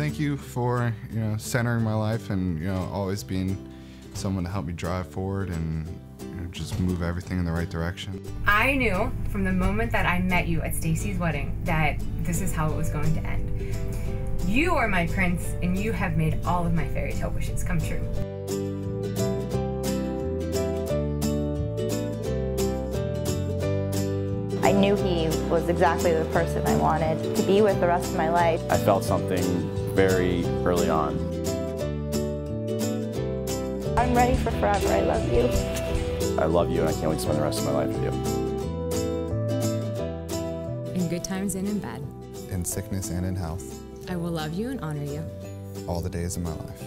thank you for you know centering my life and you know always being someone to help me drive forward and you know, just move everything in the right direction. I knew from the moment that I met you at Stacy's wedding that this is how it was going to end. You are my prince, and you have made all of my fairy tale wishes come true. I knew he was exactly the person I wanted to be with the rest of my life. I felt something very early on. I'm ready for forever. I love you. I love you and I can't wait to spend the rest of my life with you. In good times and in bad. In sickness and in health, I will love you and honor you. all the days of my life.